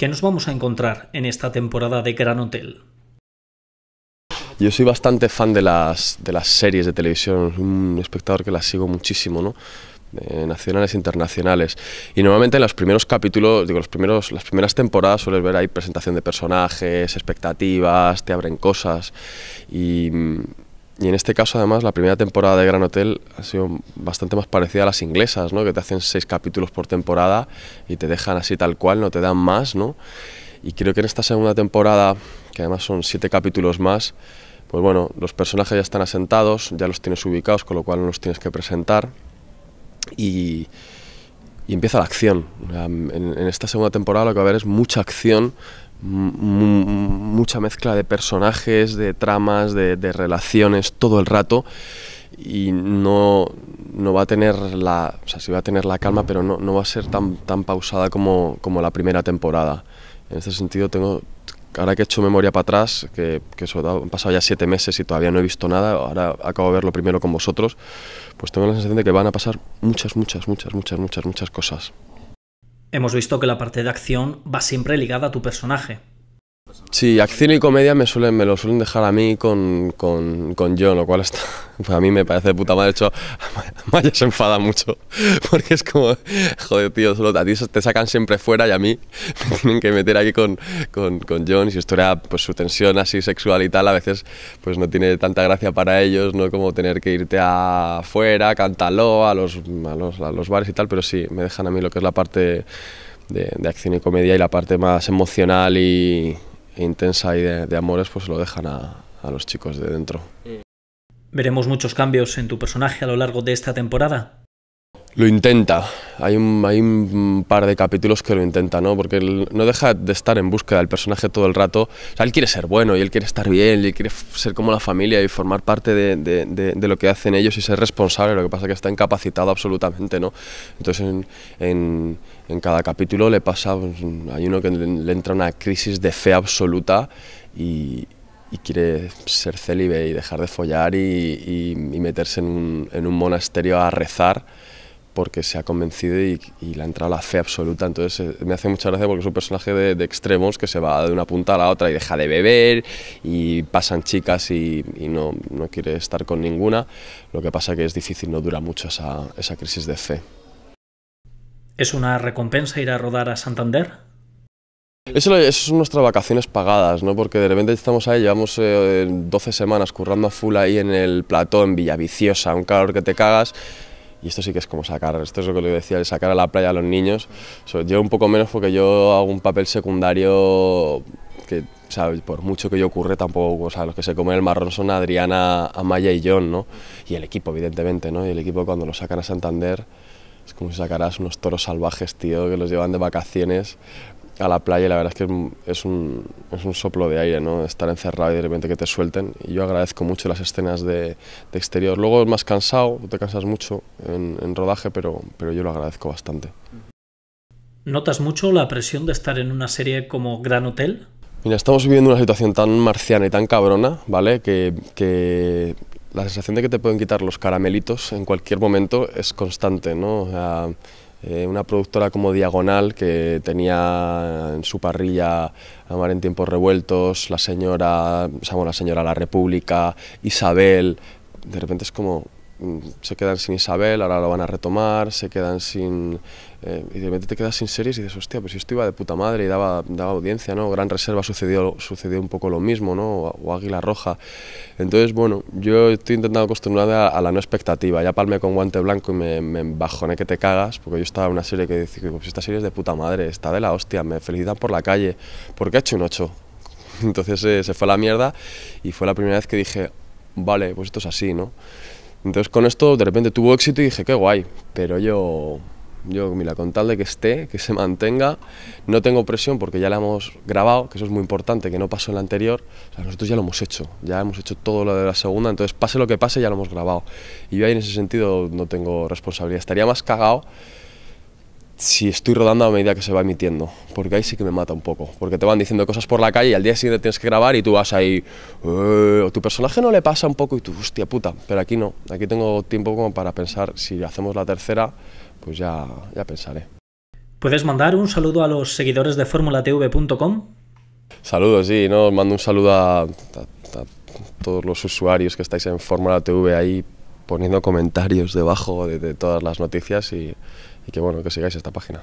¿Qué nos vamos a encontrar en esta temporada de Gran Hotel? Yo soy bastante fan de las, de las series de televisión, un espectador que las sigo muchísimo, ¿no? Eh, nacionales e internacionales. Y normalmente en los primeros capítulos, digo, los primeros, las primeras temporadas sueles ver ahí presentación de personajes, expectativas, te abren cosas. Y, y, en este caso, además, la primera temporada de Gran Hotel ha sido bastante más parecida a las inglesas, ¿no? que te hacen seis capítulos por temporada y te dejan así tal cual, no te dan más. ¿no? Y creo que en esta segunda temporada, que además son siete capítulos más, pues bueno, los personajes ya están asentados, ya los tienes ubicados, con lo cual no los tienes que presentar y, empieza la acción. En, esta segunda temporada lo que va a haber es mucha acción, mucha mezcla de personajes, de tramas, de, relaciones todo el rato y no, no, va a tener la, o sea, sí va a tener la calma, pero no, no va a ser tan, tan pausada como, como, la primera temporada. En este sentido tengo, ahora que he hecho memoria para atrás, que, que eso, han pasado ya siete meses y todavía no he visto nada, ahora acabo de verlo primero con vosotros, pues tengo la sensación de que van a pasar muchas, muchas, muchas, muchas, muchas, muchas cosas. Hemos visto que la parte de acción va siempre ligada a tu personaje. Sí, acción y comedia me, suelen, me lo suelen dejar a mí con, con, con John, lo cual está, pues a mí me parece de puta madre. De hecho, Maya se enfada mucho, porque es como, joder, tío, solo a ti te sacan siempre fuera y a mí me tienen que meter aquí con, con, con John. Y si esto era pues, su tensión así sexual y tal, a veces pues no tiene tanta gracia para ellos, ¿no? Como tener que irte afuera, cántalo a los, a los, a los bares y tal, pero sí, me dejan a mí lo que es la parte de, de acción y comedia y la parte más emocional y intensa y de, amores, pues lo dejan a, los chicos de dentro. ¿Veremos muchos cambios en tu personaje a lo largo de esta temporada? Lo intenta, hay un, hay un par de capítulos que lo intenta, ¿no? porque no deja de estar en búsqueda del personaje todo el rato. O sea, él quiere ser bueno y él quiere estar bien, y quiere ser como la familia y formar parte de, de, lo que hacen ellos y ser responsable. Lo que pasa es que está incapacitado absolutamente. ¿no? Entonces, en, en, cada capítulo le pasa, pues, hay uno que le, entra una crisis de fe absoluta y, quiere ser célibe y dejar de follar y, meterse en un monasterio a rezar porque se ha convencido y, y, le ha entrado la fe absoluta. Entonces eh, me hace mucha gracia porque es un personaje de, de, extremos que se va de una punta a la otra y deja de beber y pasan chicas y, y no, no, quiere estar con ninguna. Lo que pasa que es difícil, no dura mucho esa, esa crisis de fe. ¿Es una recompensa ir a rodar a Santander? Eso, eso, son nuestras vacaciones pagadas, ¿no? porque de repente estamos ahí, llevamos eh, 12 semanas currando a full ahí en el plató, en Villaviciosa, un calor que te cagas, y esto sí que es como sacar, esto es lo que le decía, sacar a la playa a los niños. Yo un poco menos porque yo hago un papel secundario que, por mucho que yo ocurre, tampoco, o los que se comen el marrón son Adriana, Amaya y John, ¿no? Y el equipo, evidentemente, ¿no? Y el equipo cuando lo sacan a Santander es como si sacaras unos toros salvajes, tío, que los llevan de vacaciones a la playa y la verdad es que es un, es un soplo de aire, ¿no? Estar encerrado y de repente que te suelten. Y yo agradezco mucho las escenas de, de exterior. Luego es más cansado, te cansas mucho en, en, rodaje, pero, pero yo lo agradezco bastante. ¿Notas mucho la presión de estar en una serie como Gran Hotel? Mira, estamos viviendo una situación tan marciana y tan cabrona, ¿vale? Que, que la sensación de que te pueden quitar los caramelitos en cualquier momento es constante, ¿no? O sea, eh, una productora como Diagonal, que tenía en su parrilla Amar en tiempos revueltos, la señora, la señora La República, Isabel, de repente es como se quedan sin Isabel, ahora lo van a retomar, se quedan sin... Eh, y de repente te quedas sin series y dices, hostia, pues esto iba de puta madre y daba, daba audiencia, ¿no? Gran Reserva sucedió, sucedió un poco lo mismo, ¿no? O, Águila Roja. Entonces, bueno, yo estoy intentando acostumbrarme a, la no expectativa. Ya palmé con guante blanco y me, me bajoné que te cagas, porque yo estaba en una serie que decía, pues esta serie es de puta madre, está de la hostia, me felicitan por la calle, porque ha hecho un 8. Entonces eh, se fue a la mierda y fue la primera vez que dije, vale, pues esto es así, ¿no? Entonces con esto de repente tuvo éxito y dije, qué guay, pero yo, yo mira, con tal de que esté, que se mantenga, no tengo presión porque ya la hemos grabado, que eso es muy importante, que no pasó en la anterior, o sea, nosotros ya lo hemos hecho, ya hemos hecho todo lo de la segunda, entonces pase lo que pase ya lo hemos grabado. Y yo ahí en ese sentido no tengo responsabilidad, estaría más cagado si estoy rodando a medida que se va emitiendo, porque ahí sí que me mata un poco, porque te van diciendo cosas por la calle y al día siguiente tienes que grabar y tú vas ahí, eh, o tu personaje no le pasa un poco y tú, hostia puta, pero aquí no, aquí tengo tiempo como para pensar, si hacemos la tercera, pues ya, ya pensaré. ¿Puedes mandar un saludo a los seguidores de formulatv.com? Saludos, sí, ¿no? mando un saludo a, todos los usuarios que estáis en Fórmula TV ahí poniendo comentarios debajo de, todas las noticias y, y que bueno, que sigáis esta página.